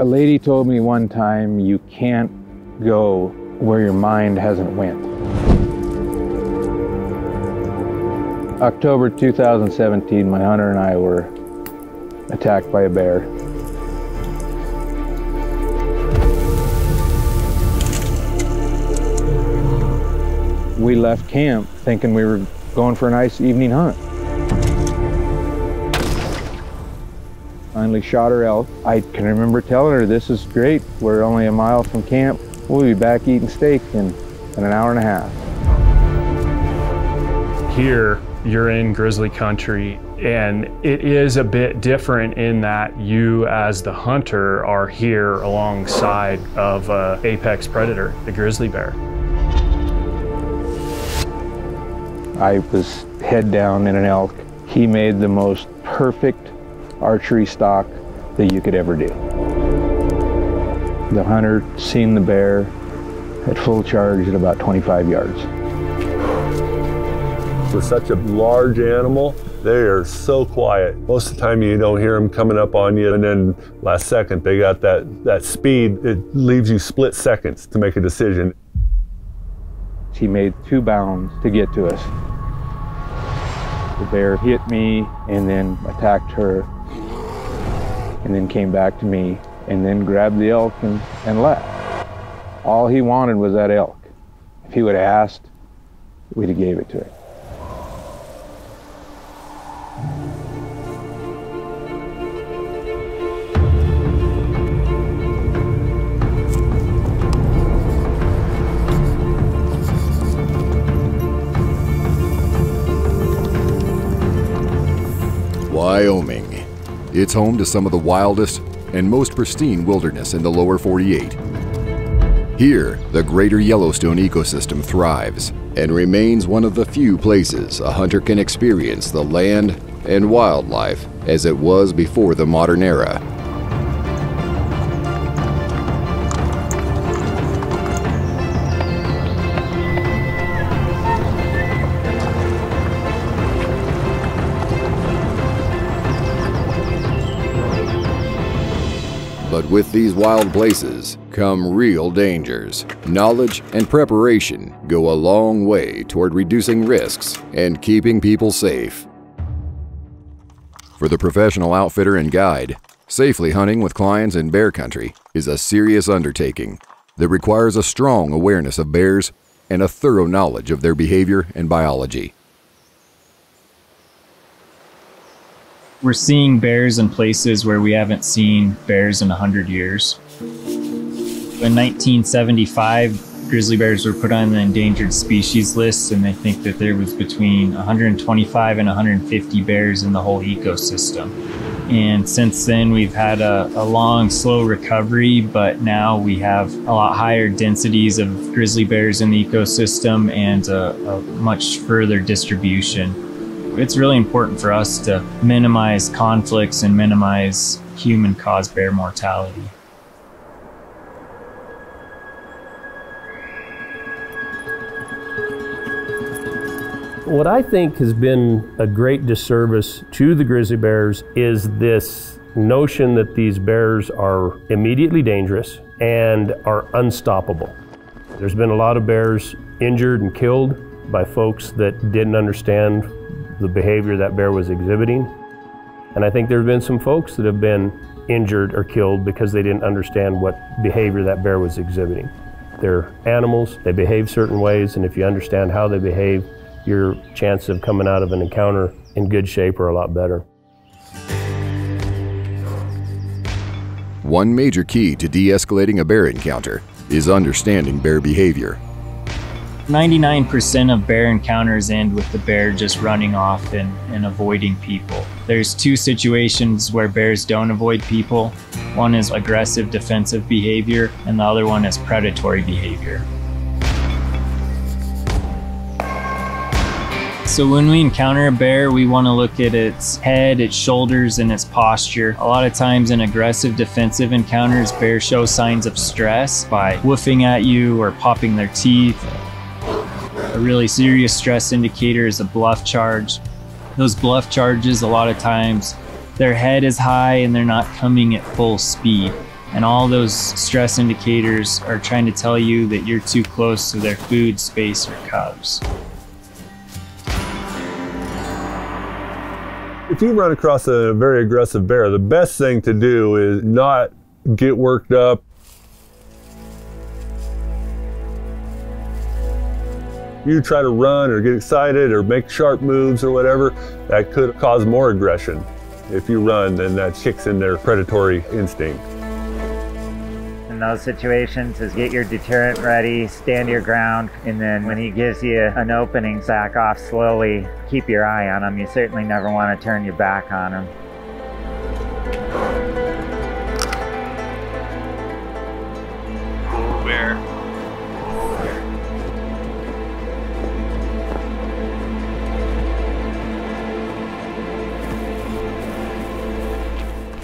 A lady told me one time, you can't go where your mind hasn't went. October 2017, my hunter and I were attacked by a bear. We left camp thinking we were going for a nice evening hunt. Finally shot her elk. I can remember telling her, this is great. We're only a mile from camp. We'll be back eating steak in, in an hour and a half. Here, you're in grizzly country and it is a bit different in that you as the hunter are here alongside of a apex predator, the grizzly bear. I was head down in an elk. He made the most perfect archery stock that you could ever do. The hunter seen the bear at full charge at about 25 yards. For such a large animal, they are so quiet. Most of the time you don't hear them coming up on you and then last second they got that, that speed, it leaves you split seconds to make a decision. He made two bounds to get to us. The bear hit me and then attacked her and then came back to me and then grabbed the elk and, and left. All he wanted was that elk. If he would have asked, we'd have gave it to him. Wyoming. It's home to some of the wildest and most pristine wilderness in the lower 48. Here, the greater Yellowstone ecosystem thrives and remains one of the few places a hunter can experience the land and wildlife as it was before the modern era. With these wild places come real dangers. Knowledge and preparation go a long way toward reducing risks and keeping people safe. For the professional outfitter and guide, safely hunting with clients in bear country is a serious undertaking that requires a strong awareness of bears and a thorough knowledge of their behavior and biology. We're seeing bears in places where we haven't seen bears in 100 years. In 1975, grizzly bears were put on the endangered species list, and they think that there was between 125 and 150 bears in the whole ecosystem. And since then, we've had a, a long, slow recovery, but now we have a lot higher densities of grizzly bears in the ecosystem and a, a much further distribution. It's really important for us to minimize conflicts and minimize human caused bear mortality. What I think has been a great disservice to the grizzly bears is this notion that these bears are immediately dangerous and are unstoppable. There's been a lot of bears injured and killed by folks that didn't understand the behavior that bear was exhibiting. And I think there have been some folks that have been injured or killed because they didn't understand what behavior that bear was exhibiting. They're animals, they behave certain ways, and if you understand how they behave, your chances of coming out of an encounter in good shape are a lot better. One major key to de escalating a bear encounter is understanding bear behavior. 99% of bear encounters end with the bear just running off and, and avoiding people. There's two situations where bears don't avoid people. One is aggressive defensive behavior, and the other one is predatory behavior. So when we encounter a bear, we want to look at its head, its shoulders, and its posture. A lot of times in aggressive defensive encounters, bears show signs of stress by woofing at you or popping their teeth. Really serious stress indicator is a bluff charge. Those bluff charges, a lot of times, their head is high and they're not coming at full speed. And all those stress indicators are trying to tell you that you're too close to their food, space, or cubs. If you run across a very aggressive bear, the best thing to do is not get worked up. You try to run or get excited or make sharp moves or whatever, that could cause more aggression. If you run, then that kicks in their predatory instinct. In those situations is get your deterrent ready, stand your ground, and then when he gives you an opening, back off slowly. Keep your eye on him. You certainly never want to turn your back on him. Bear.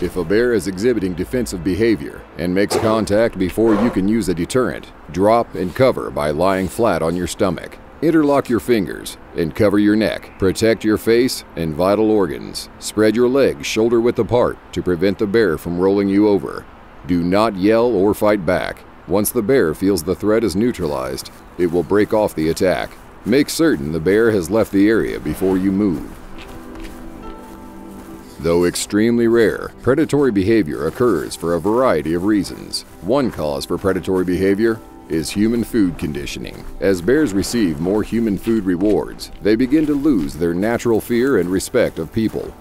If a bear is exhibiting defensive behavior and makes contact before you can use a deterrent, drop and cover by lying flat on your stomach. Interlock your fingers and cover your neck. Protect your face and vital organs. Spread your legs shoulder width apart to prevent the bear from rolling you over. Do not yell or fight back. Once the bear feels the threat is neutralized, it will break off the attack. Make certain the bear has left the area before you move. Though extremely rare, predatory behavior occurs for a variety of reasons. One cause for predatory behavior is human food conditioning. As bears receive more human food rewards, they begin to lose their natural fear and respect of people.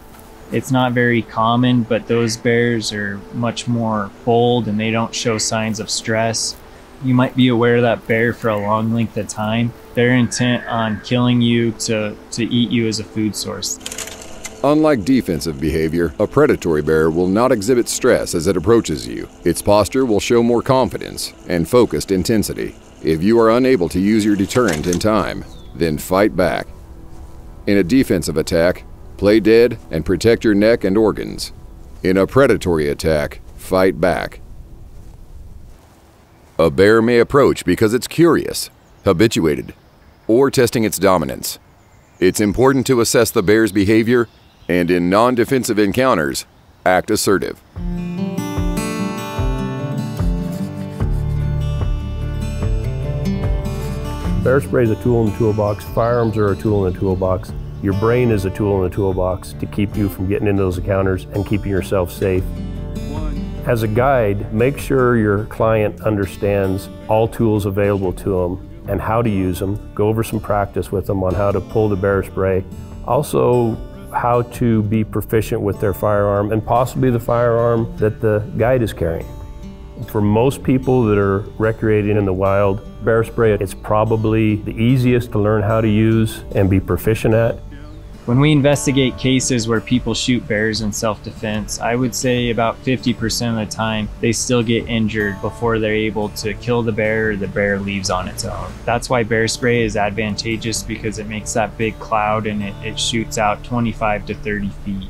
It's not very common, but those bears are much more bold and they don't show signs of stress. You might be aware of that bear for a long length of time. They're intent on killing you to, to eat you as a food source. Unlike defensive behavior, a predatory bear will not exhibit stress as it approaches you. Its posture will show more confidence and focused intensity. If you are unable to use your deterrent in time, then fight back. In a defensive attack, play dead and protect your neck and organs. In a predatory attack, fight back. A bear may approach because it's curious, habituated, or testing its dominance. It's important to assess the bear's behavior and in non defensive encounters, act assertive. Bear spray is a tool in the toolbox. Firearms are a tool in the toolbox. Your brain is a tool in the toolbox to keep you from getting into those encounters and keeping yourself safe. As a guide, make sure your client understands all tools available to them and how to use them. Go over some practice with them on how to pull the bear spray. Also, how to be proficient with their firearm and possibly the firearm that the guide is carrying. For most people that are recreating in the wild, bear spray is probably the easiest to learn how to use and be proficient at. When we investigate cases where people shoot bears in self defense, I would say about 50% of the time they still get injured before they're able to kill the bear or the bear leaves on its own. That's why bear spray is advantageous because it makes that big cloud and it, it shoots out 25 to 30 feet.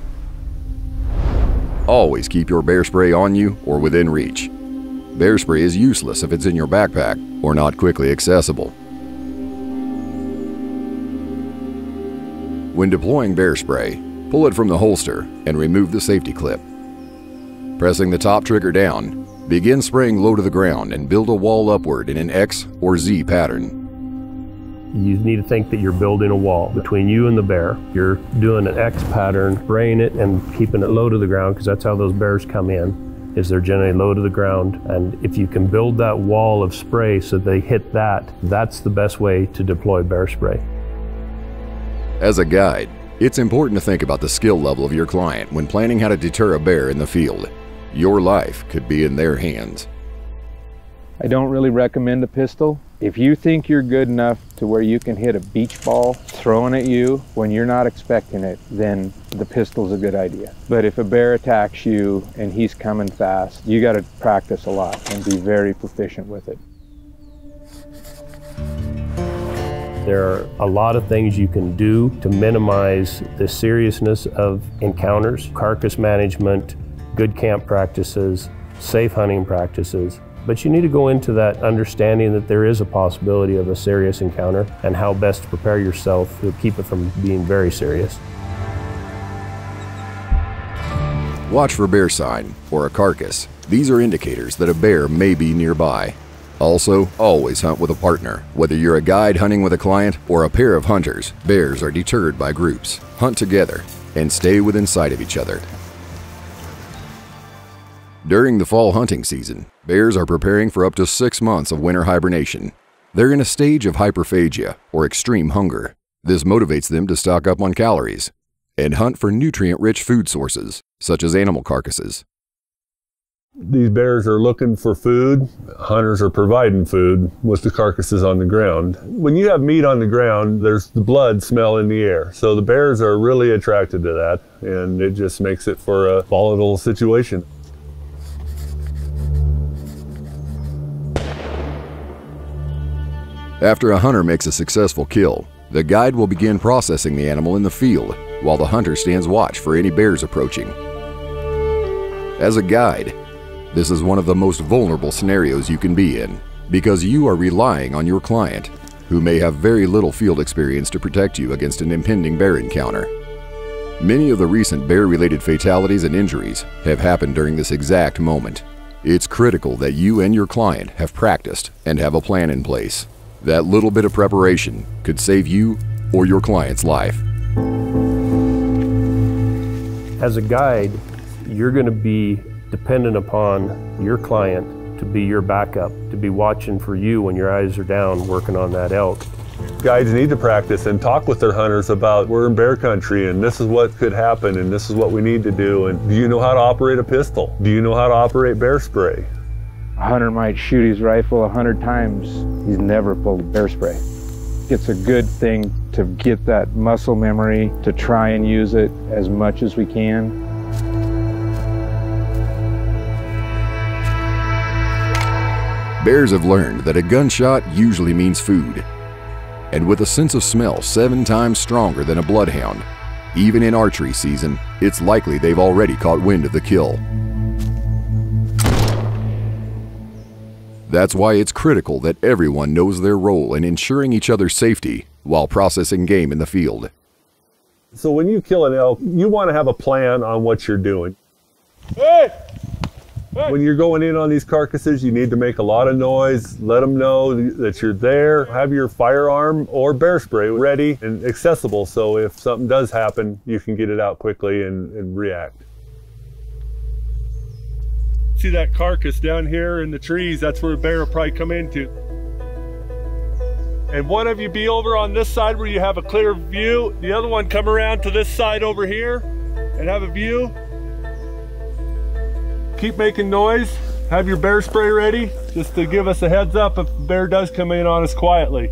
Always keep your bear spray on you or within reach. Bear spray is useless if it's in your backpack or not quickly accessible. When deploying bear spray, pull it from the holster and remove the safety clip. Pressing the top trigger down, begin spraying low to the ground and build a wall upward in an X or Z pattern. You need to think that you're building a wall between you and the bear. You're doing an X pattern, spraying it and keeping it low to the ground because that's how those bears come in, is they're generally low to the ground. And if you can build that wall of spray so they hit that, that's the best way to deploy bear spray. As a guide, it's important to think about the skill level of your client when planning how to deter a bear in the field. Your life could be in their hands. I don't really recommend a pistol. If you think you're good enough to where you can hit a beach ball thrown at you when you're not expecting it, then the pistol's a good idea. But if a bear attacks you and he's coming fast, you got to practice a lot and be very proficient with it. There are a lot of things you can do to minimize the seriousness of encounters, carcass management, good camp practices, safe hunting practices. But you need to go into that understanding that there is a possibility of a serious encounter and how best to prepare yourself to keep it from being very serious. Watch for bear sign or a carcass These are indicators that a bear may be nearby. Also, always hunt with a partner. Whether you're a guide hunting with a client or a pair of hunters, bears are deterred by groups. Hunt together and stay within sight of each other. During the fall hunting season, bears are preparing for up to six months of winter hibernation. They're in a stage of hyperphagia, or extreme hunger. This motivates them to stock up on calories and hunt for nutrient rich food sources, such as animal carcasses. These bears are looking for food. Hunters are providing food with the carcasses on the ground. When you have meat on the ground, there's the blood smell in the air. So the bears are really attracted to that, and it just makes it for a volatile situation. After a hunter makes a successful kill, the guide will begin processing the animal in the field while the hunter stands watch for any bears approaching. As a guide, this is one of the most vulnerable scenarios you can be in because you are relying on your client, who may have very little field experience to protect you against an impending bear encounter. Many of the recent bear related fatalities and injuries have happened during this exact moment. It's critical that you and your client have practiced and have a plan in place. That little bit of preparation could save you or your client's life. As a guide, you're going to be dependent upon your client to be your backup, to be watching for you when your eyes are down working on that elk. Guides need to practice and talk with their hunters about we're in bear country and this is what could happen and this is what we need to do. And do you know how to operate a pistol? Do you know how to operate bear spray? A hunter might shoot his rifle a hundred times. He's never pulled bear spray. It's a good thing to get that muscle memory to try and use it as much as we can. Bears have learned that a gunshot usually means food. And with a sense of smell seven times stronger than a bloodhound, even in archery season, it's likely they've already caught wind of the kill. That's why it's critical that everyone knows their role in ensuring each other's safety while processing game in the field. So when you kill an elk, you want to have a plan on what you're doing. Hey! When you're going in on these carcasses, you need to make a lot of noise, let them know that you're there, have your firearm or bear spray ready and accessible so if something does happen, you can get it out quickly and, and react. See that carcass down here in the trees? That's where a bear will probably come into. And one of you be over on this side where you have a clear view. The other one come around to this side over here and have a view. Keep making noise. Have your bear spray ready just to give us a heads up if bear does come in on us quietly.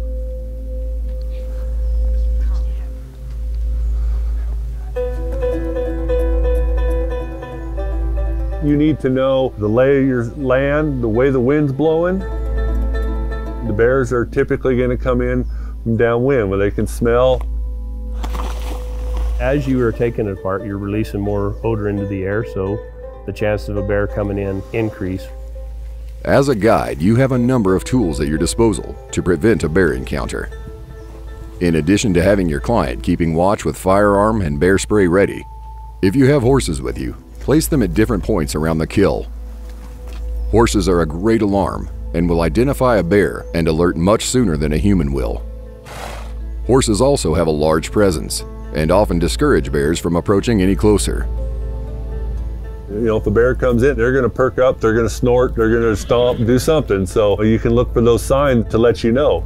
You need to know the lay of your land, the way the wind's blowing. The bears are typically going to come in from downwind where they can smell. As you are taking it apart, you're releasing more odor into the air, so the chances of a bear coming in increase. As a guide, you have a number of tools at your disposal to prevent a bear encounter. In addition to having your client keeping watch with firearm and bear spray ready, if you have horses with you, place them at different points around the kill. Horses are a great alarm and will identify a bear and alert much sooner than a human will. Horses also have a large presence and often discourage bears from approaching any closer. You know, if a bear comes in, they're going to perk up, they're going to snort, they're going to stomp, do something. So you can look for those signs to let you know.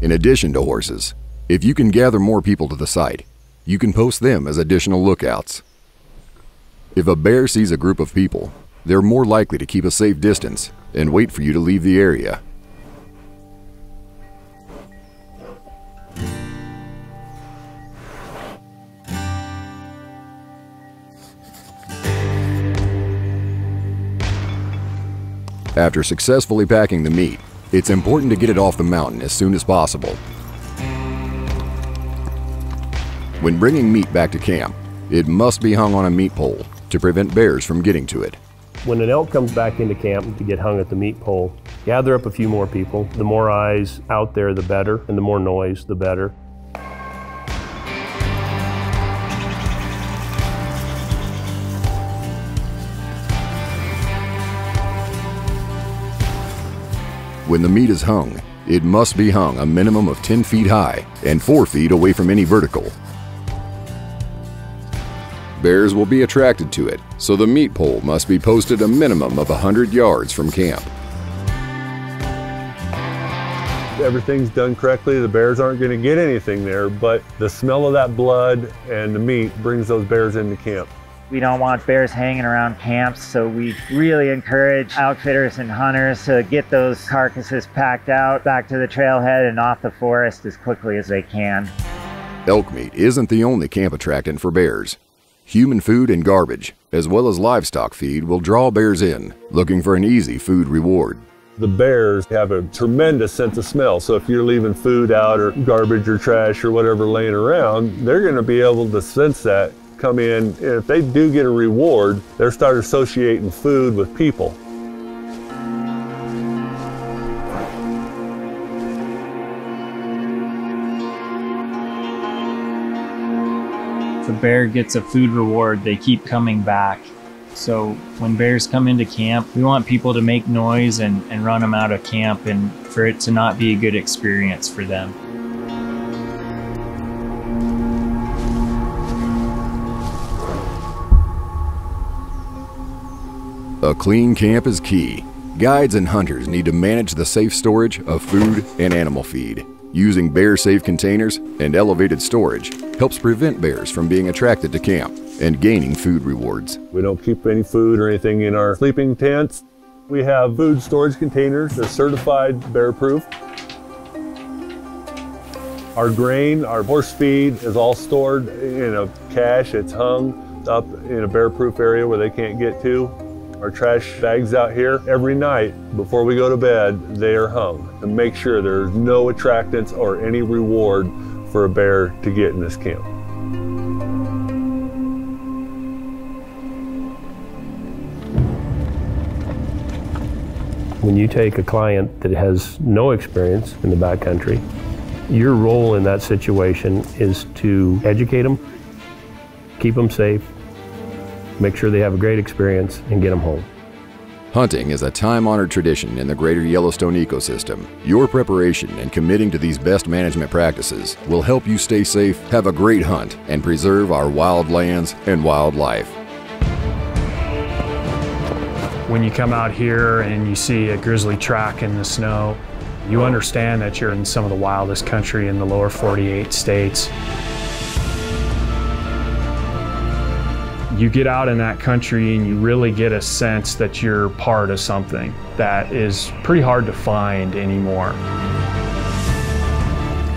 In addition to horses, if you can gather more people to the site, you can post them as additional lookouts. If a bear sees a group of people, they're more likely to keep a safe distance and wait for you to leave the area. After successfully packing the meat, it's important to get it off the mountain as soon as possible. When bringing meat back to camp, it must be hung on a meat pole to prevent bears from getting to it. When an elk comes back into camp to get hung at the meat pole, gather up a few more people. The more eyes out there, the better, and the more noise, the better. When the meat is hung, it must be hung a minimum of 10 feet high and 4 feet away from any vertical. Bears will be attracted to it, so the meat pole must be posted a minimum of 100 yards from camp. Everything's done correctly, the bears aren't going to get anything there, but the smell of that blood and the meat brings those bears into camp. We don't want bears hanging around camps, so we really encourage outfitters and hunters to get those carcasses packed out back to the trailhead and off the forest as quickly as they can. Elk meat isn't the only camp attractant for bears. Human food and garbage, as well as livestock feed, will draw bears in, looking for an easy food reward. The bears have a tremendous sense of smell, so if you're leaving food out or garbage or trash or whatever laying around, they're going to be able to sense that, come in, and if they do get a reward, they'll start associating food with people. If a bear gets a food reward, they keep coming back. So when bears come into camp, we want people to make noise and, and run them out of camp and for it to not be a good experience for them. A clean camp is key. Guides and hunters need to manage the safe storage of food and animal feed. Using bear-safe containers and elevated storage helps prevent bears from being attracted to camp and gaining food rewards. We don't keep any food or anything in our sleeping tents. We have food storage containers. They're certified bear-proof. Our grain, our horse feed is all stored in a cache. It's hung up in a bear-proof area where they can't get to. Our trash bags out here, every night before we go to bed, they are hung to make sure there's no attractants or any reward for a bear to get in this camp. When you take a client that has no experience in the backcountry, your role in that situation is to educate them, keep them safe, make sure they have a great experience, and get them home. Hunting is a time-honored tradition in the greater Yellowstone ecosystem. Your preparation and committing to these best management practices will help you stay safe, have a great hunt, and preserve our wild lands and wildlife. When you come out here and you see a grizzly track in the snow, you understand that you're in some of the wildest country in the lower 48 states. You get out in that country and you really get a sense that you're part of something that is pretty hard to find anymore.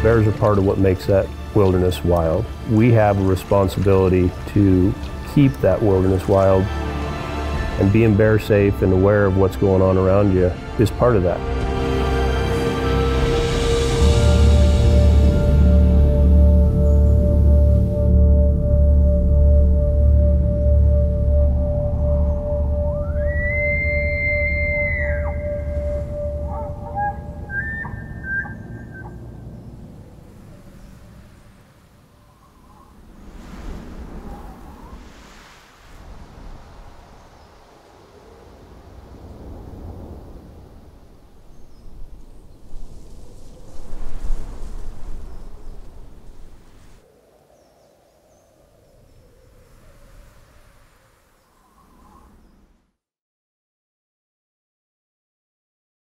Bears are part of what makes that wilderness wild. We have a responsibility to keep that wilderness wild and being bear safe and aware of what's going on around you is part of that.